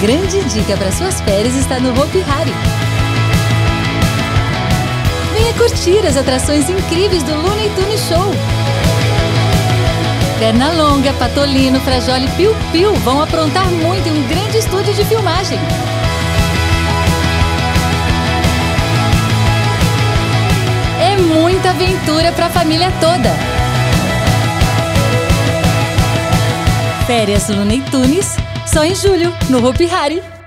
grande dica para suas férias está no Hopi Hari. Venha curtir as atrações incríveis do Looney Tunes Show. Pernalonga, Patolino, Frajoli e Piu Piu vão aprontar muito em um grande estúdio de filmagem. É muita aventura para a família toda. Férias Looney Tunes, só em julho, no Hopi Hari.